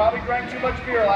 probably drank too much beer last